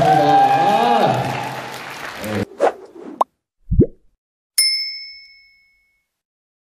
Đồ bộ.